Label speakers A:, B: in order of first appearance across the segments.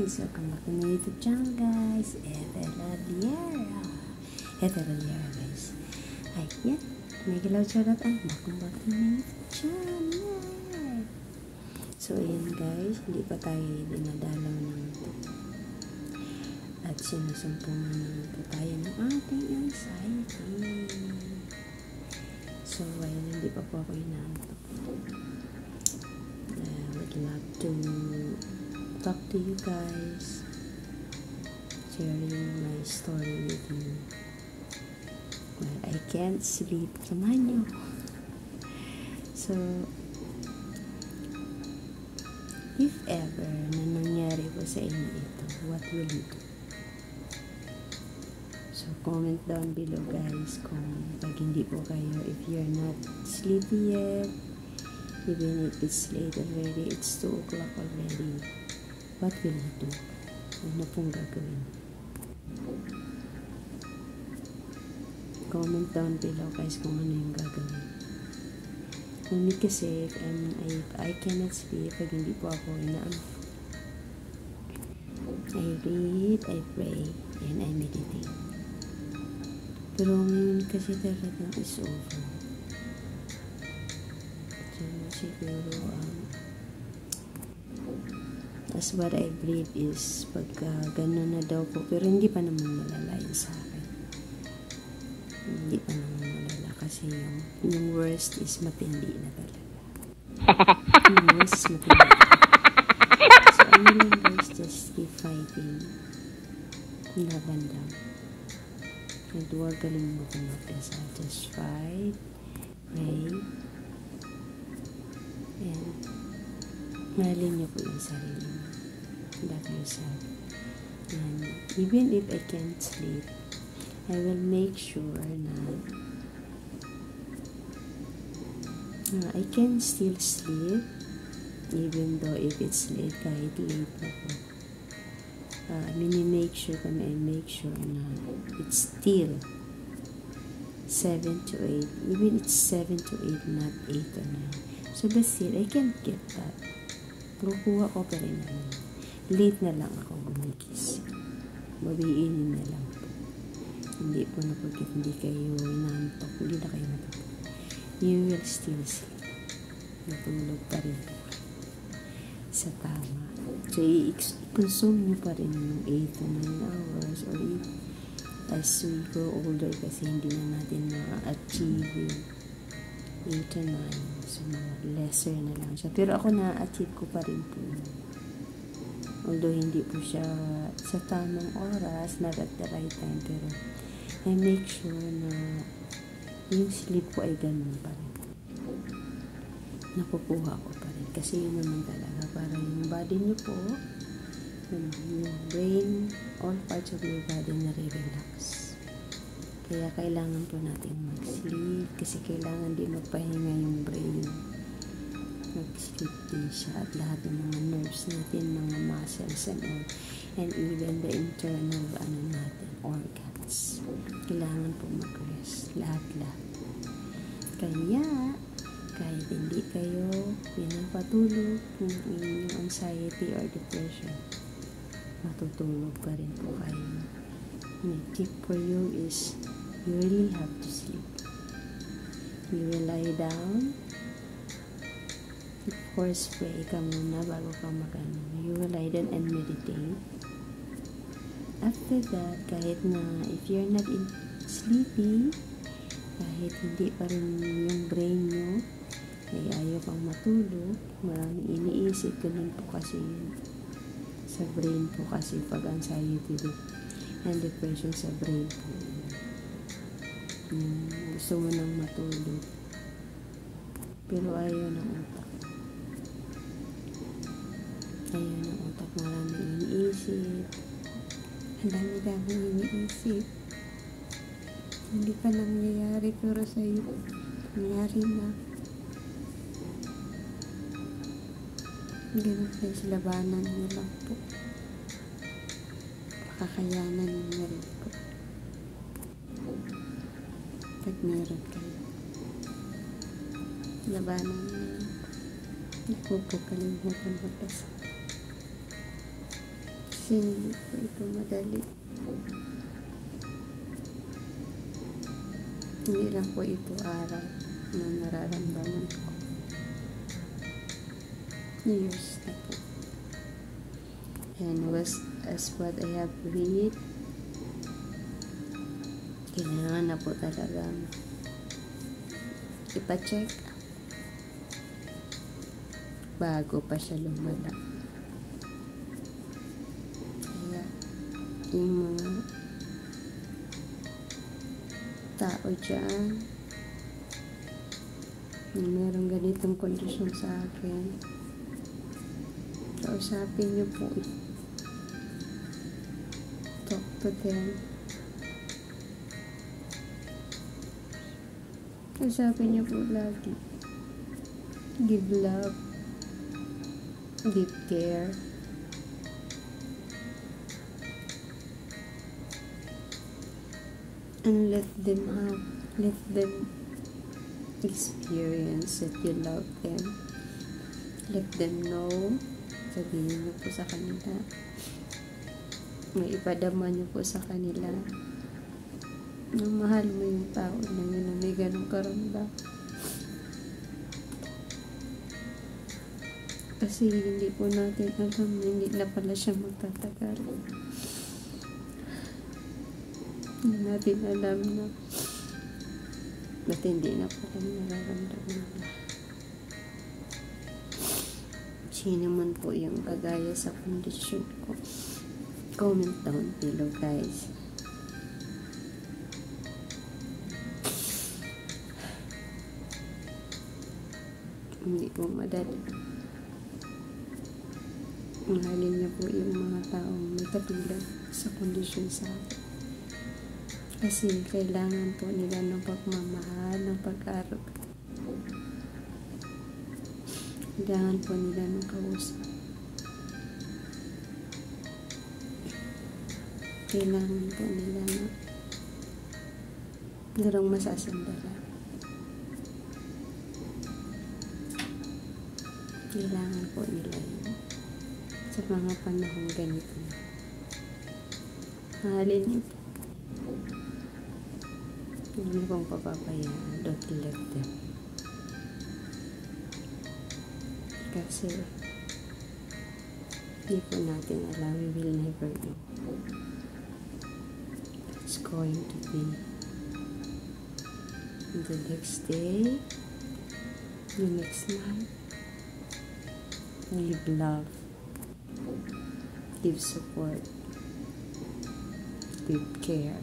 A: guys! Welcome back to my YouTube channel guys! Eteraliera! Eteraliera guys! Ayan! May galaw charot ay welcome back to my YouTube channel! So ayan guys, hindi pa tayo dinadalaw ng at sinusumpungan po tayo ng ating anxiety. So ayun, hindi pa po ako inaantok. Talk to you guys, sharing my story with you. Well, I can't sleep. Samahan niyo. So, if ever na nangyari po sa inyo ito, what will you do? So, comment down below guys kung pag hindi po kayo, if you're not sleepy yet, even if it's late already, it's 2 o'clock already, what will you do? Ano pong gagawin? Comment down below guys kung ano yung gagawin. Ngunit kasi, if I'm, if I cannot sleep, pag hindi po ako inaano, I read, I pray, and I meditate. Pero ngayon kasi talagang is over. So, siguro, um, as what I believe is, pagka gano'n na daw po, pero hindi pa naman malala yun sa akin. Hindi pa naman malala kasi yung, yung worst is matindi na talaga. yung worst is matindi na So, ano lang guys, just keep fighting. Laban lang. And huwag kalimutan magdasal. Just fight, pray, and mahalin niyo po yung sarili Love yourself. And even if I can't sleep, I will make sure na uh, I can still sleep even though if it's late, kahit late na po. Uh, mini-make sure kami, I make sure na it's still 7 to 8. Even it's 7 to 8, not 8 or 9. So, but still, I can't get that. Kukuha ko pa rin naman. Late na lang ako gumigising. Babiinin na lang po. Hindi po na pagkat hindi kayo inaantok, hindi na kayo matutulog. You will still sleep. Natulog pa rin po sa tama. So, i-consume nyo pa rin yung 8 to 9 hours or as we grow older kasi hindi na natin ma-achieve yung 8 to 9. So, lesser na lang siya. Pero ako na-achieve ko pa rin po yun. Although hindi po siya sa tamang oras, not at the right time, pero I make sure na yung sleep ko ay ganun pa rin. Nakukuha ko pa rin. Kasi yun naman talaga, para yung body niyo po, yung, brain, all parts of your body nare-relax. Kaya kailangan po natin mag-sleep kasi kailangan din magpahinga yung brain. Mag-sleep siya at lahat ng mga nerves natin, mga muscles and all, and even the internal ano natin, organs. Kailangan po mag-rest. Lahat-lahat. Kaya, kahit hindi kayo pinapatulog ng inyong anxiety or depression, matutulog pa rin po kayo. My tip for you is you really have to sleep. You will lie down. Of course, pray ka muna bago ka mag-ano. You will lie down and meditate. After that, kahit na if you're not in sleepy, kahit hindi pa rin yung brain nyo, ay ayaw pang matulog, maraming iniisip, ganun po kasi yun. Sa brain po kasi pag anxiety and depression sa brain po. Hmm, gusto mo nang matulog. Pero ayaw ng utak. Ayaw ng utak, maraming iniisip. Ang dami-dami iniisip. Hindi pa nangyayari pero sa'yo, nangyari na. Ganun guys, labanan nyo lang po. Kakayanan nyo rin po. Pag meron kayo. Labanan nyo lang. Hindi po po kalimutan magdasal. Hindi po ito madali. Hindi lang po ito araw na nararamdaman ko. Years na po. And was as what I have read, kailangan na po talaga ipacheck bago pa siya lumala. Yung mga tao dyan, na merong ganitong kondisyon sa akin, kausapin niyo po talk to them. Kausapin niyo po lagi. Give love. Give care. And let them have, let them experience that you love them. Let them know. Sabihin niyo po sa kanila. May ipadama niyo po sa kanila na mahal mo yung tao na yun na may ganong karamdam. Kasi hindi po natin alam hindi na pala siya magtatagal. Hindi natin alam na ba't hindi na pala nararamdaman na. Sino man po yung kagaya sa kondisyon ko. Comment down below guys. Hindi po madali. Mahalin niyo po yung mga taong may katulad sa kondisyon sa akin. Kasi kailangan po nila ng pagmamahal, ng pag-arap. Kailangan po nila ng kausap. Kailangan po nila na larong masasandala. Kailangan po nila yun sa mga panahon ganito. Mahalin niyo po. Huwag pong papabayaan. Don't let them. Kasi hindi po natin alam. We will never know. It's going to be the next day, the next month. Give love. Give support. Give care.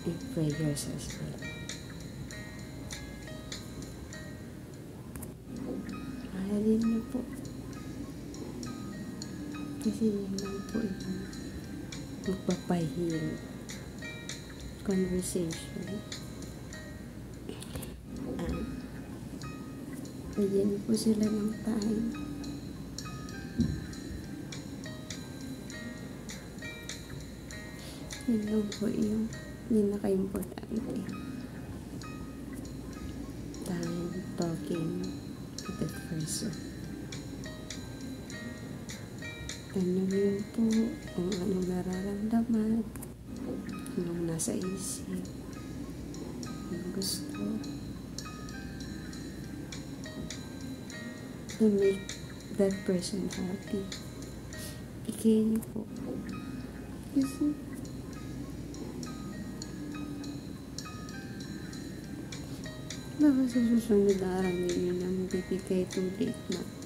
A: And prayers as well. Mahalin niyo po. Kasi lang po yung magpapahil conversation. And bigyan po sila ng time. Yun lang po yung pinaka-importante. Time talking with that person. Tanungin po kung anong nararamdaman, anong nasa isip, anong gusto. To make that person happy. Bigay niyo po. Kasi, baka susunod na araw ninyo na mabibigay too late na.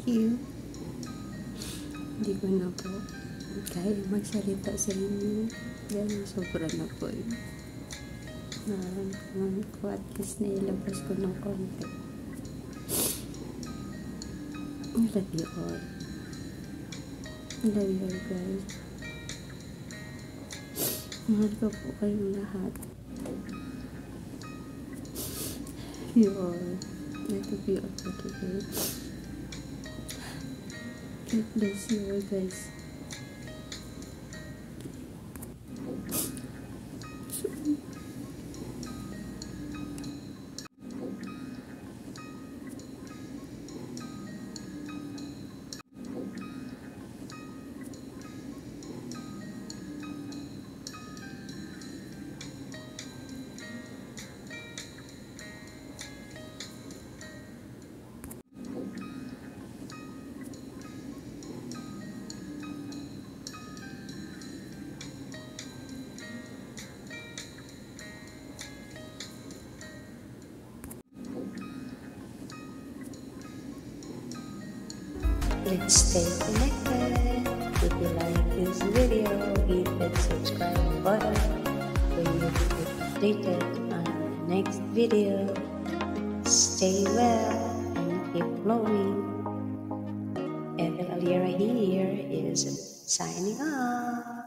A: Thank you. Hindi ko na po kaya magsalita sa inyo. Dahil sobra na po yun. Nararamdaman ko at least nailabas ko ng konti. I love you all. I love you all guys. Mahal ko po kayong lahat. You all. I love you all for today. There's no base. Let's stay connected. If you like this video, hit that subscribe button for you to get updated on the next video. Stay well and keep glowing. Evan Alira here is signing off.